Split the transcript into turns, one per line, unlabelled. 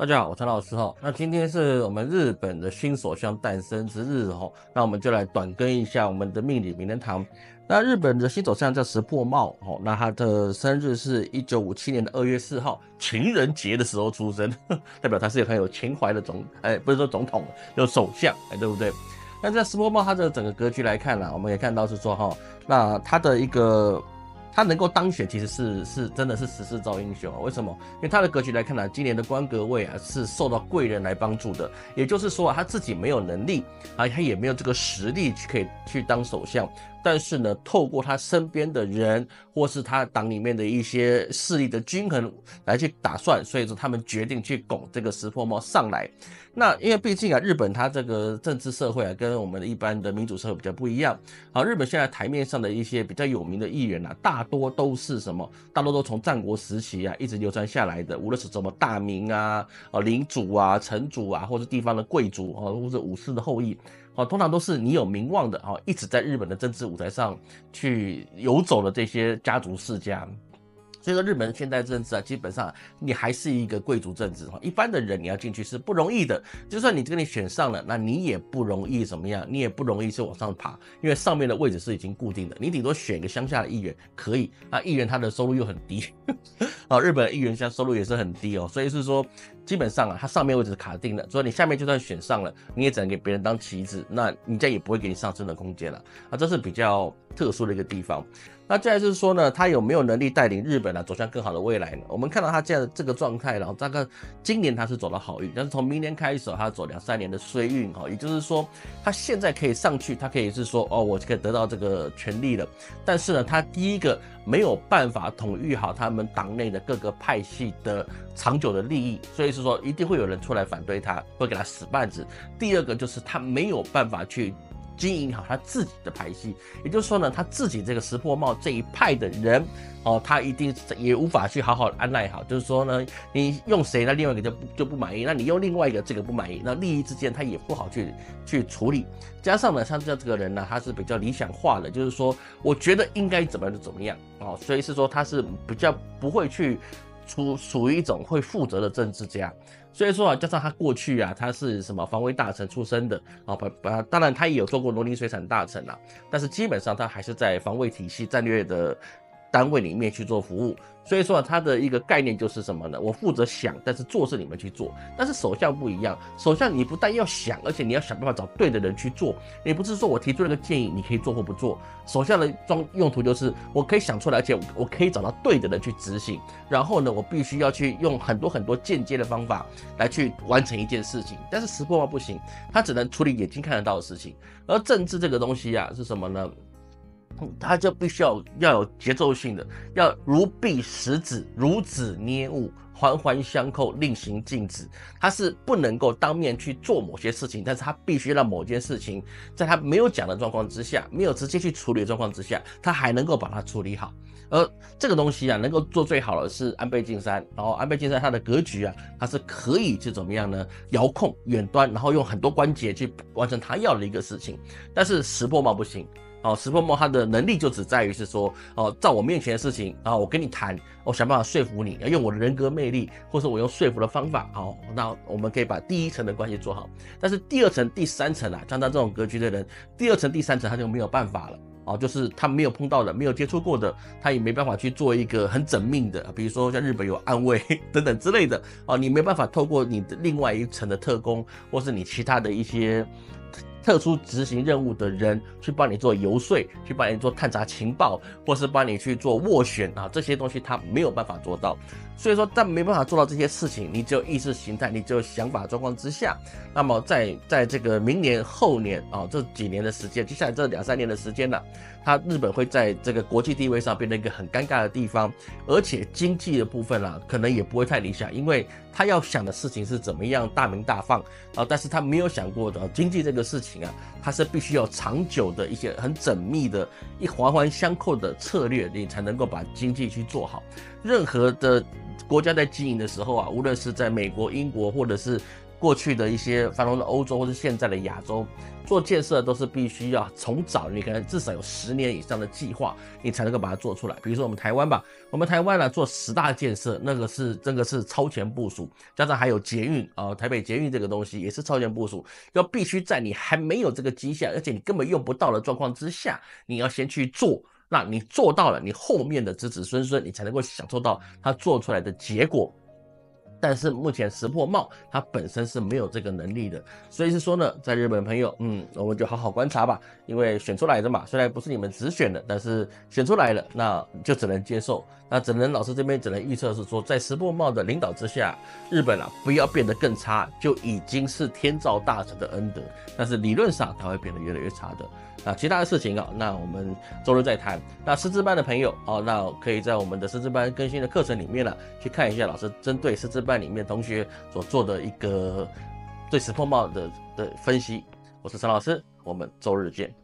大家好，我陈老师哈。那今天是我们日本的新首相诞生之日哈，那我们就来短更一下我们的命理名人堂。那日本的新首相叫石破茂哦，那他的生日是一九五七年的二月四号，情人节的时候出生，代表他是很有情怀的总，哎，不是说总统，有首相，哎，对不对？那在石破茂他的整个格局来看呢，我们也看到是说哈，那他的一个。他能够当选，其实是是真的是时势造英雄啊！为什么？因为他的格局来看呢，今年的官格位啊是受到贵人来帮助的，也就是说啊，他自己没有能力啊，他也没有这个实力去可以去当首相。但是呢，透过他身边的人，或是他党里面的一些势力的均衡来去打算，所以说他们决定去拱这个石破茂上来。那因为毕竟啊，日本它这个政治社会啊，跟我们一般的民主社会比较不一样。好，日本现在台面上的一些比较有名的议员啊，大多都是什么？大多都从战国时期啊一直流传下来的，无论是什么大名啊、啊领主啊、城主啊，或者地方的贵族啊，或者武士的后裔。哦，通常都是你有名望的哦，一直在日本的政治舞台上去游走的这些家族世家。所以说，日本现代政治啊，基本上你还是一个贵族政治哈。一般的人你要进去是不容易的，就算你这个你选上了，那你也不容易怎么样，你也不容易是往上爬，因为上面的位置是已经固定的。你顶多选一个乡下的议员可以，啊，议员他的收入又很低，啊，日本议员现在收入也是很低哦。所以是说，基本上啊，他上面位置是卡定的，所以你下面就算选上了，你也只能给别人当棋子，那人家也不会给你上升的空间了啊，这是比较特殊的一个地方。那再来是说呢，他有没有能力带领日本呢走向更好的未来呢？我们看到他这样的这个状态，然后大概今年他是走了好运，但是从明年开始，他走两三年的衰运哈，也就是说他现在可以上去，他可以是说哦，我可以得到这个权利了，但是呢，他第一个没有办法统御好他们党内的各个派系的长久的利益，所以是说一定会有人出来反对他，会给他使绊子。第二个就是他没有办法去。经营好他自己的派系，也就是说呢，他自己这个石破茂这一派的人，哦，他一定也无法去好好安奈好。就是说呢，你用谁，那另外一个就不就不满意；那你用另外一个，这个不满意，那利益之间他也不好去去处理。加上呢，像这这个人呢，他是比较理想化的，就是说，我觉得应该怎么样就怎么样哦，所以是说他是比较不会去。属属于一种会负责的政治家，所以说啊，加上他过去啊，他是什么防卫大臣出身的啊，把把，当然他也有做过农林水产大臣啊，但是基本上他还是在防卫体系战略的。单位里面去做服务，所以说啊，他的一个概念就是什么呢？我负责想，但是做事你们去做。但是首相不一样，首相你不但要想，而且你要想办法找对的人去做。你不是说我提出了个建议，你可以做或不做。首相的装用途就是我可以想出来，而且我可以找到对的人去执行。然后呢，我必须要去用很多很多间接的方法来去完成一件事情。但是石破茂不行，他只能处理眼睛看得到的事情。而政治这个东西啊，是什么呢？他就必须要要有节奏性的，要如臂使指，如指捏物，环环相扣，令行禁止。他是不能够当面去做某些事情，但是他必须让某件事情在他没有讲的状况之下，没有直接去处理的状况之下，他还能够把它处理好。而这个东西啊，能够做最好的是安倍晋三。然后安倍晋三他的格局啊，他是可以去怎么样呢？遥控远端，然后用很多关节去完成他要的一个事情。但是石破茂不行。哦，石破茂他的能力就只在于是说，哦，在我面前的事情啊，我跟你谈，我想办法说服你，要用我的人格魅力，或者我用说服的方法，好，那我们可以把第一层的关系做好。但是第二层、第三层啊，像他这种格局的人，第二层、第三层他就没有办法了，哦，就是他没有碰到的、没有接触过的，他也没办法去做一个很缜密的，比如说像日本有暗卫 等等之类的，哦，你没办法透过你的另外一层的特工，或是你其他的一些。特殊执行任务的人去帮你做游说，去帮你做探查情报，或是帮你去做斡旋啊，这些东西他没有办法做到。所以说，在没办法做到这些事情，你只有意识形态，你只有想法状况之下，那么在在这个明年后年啊这几年的时间，接下来这两三年的时间呢，他日本会在这个国际地位上变成一个很尴尬的地方，而且经济的部分啦，可能也不会太理想，因为他要想的事情是怎么样大名大放啊，但是他没有想过的经济这个事情啊，他是必须要长久的一些很缜密的一环环相扣的策略，你才能够把经济去做好，任何的。国家在经营的时候啊，无论是在美国、英国或者是过去的一些繁荣的欧洲或是现在的亚洲做建设都是必须要从早，你可能至少有十年以上的计划，你才能够把它做出来。比如说我们台湾吧，我们台湾呢做十大建设，那个是真的是超前部署，加上还有捷运啊，台北捷运这个东西也是超前部署，要必须在你还没有这个迹象，而且你根本用不到的状况之下，你要先去做。那你做到了，你后面的子子孙孙，你才能够享受到他做出来的结果。但是目前石破茂他本身是没有这个能力的，所以是说呢，在日本朋友，嗯，我们就好好观察吧，因为选出来的嘛，虽然不是你们直选的，但是选出来了，那就只能接受。那只能老师这边只能预测是说，在石破茂的领导之下，日本啊不要变得更差，就已经是天照大神的恩德。但是理论上它会变得越来越差的。那其他的事情啊，那我们周日再谈。那师资班的朋友哦，那可以在我们的师资班更新的课程里面呢，去看一下老师针对师资班里面同学所做的一个对石破茂的的分析。我是陈老师，我们周日见。